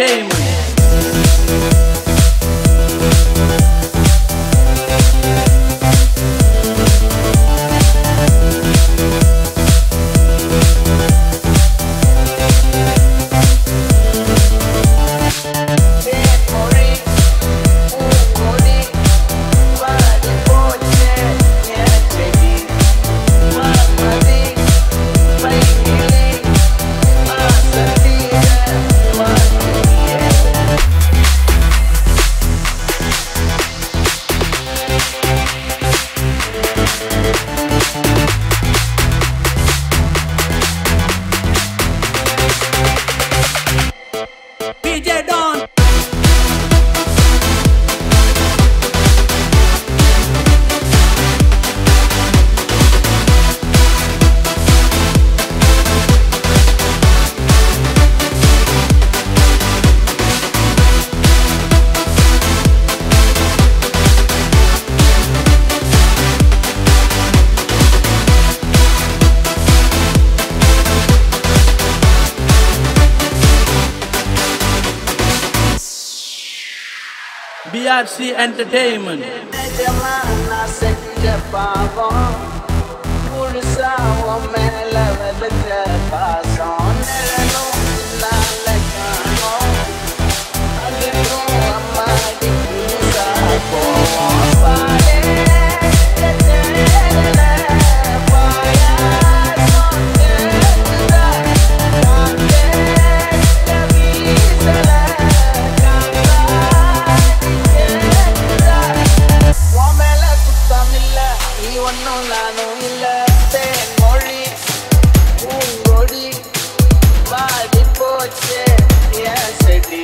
game. BRC Entertainment. நானும் இல்ல தேன் மொழி. பூங்கொடி வாடி போச்சே ஏன் செடி.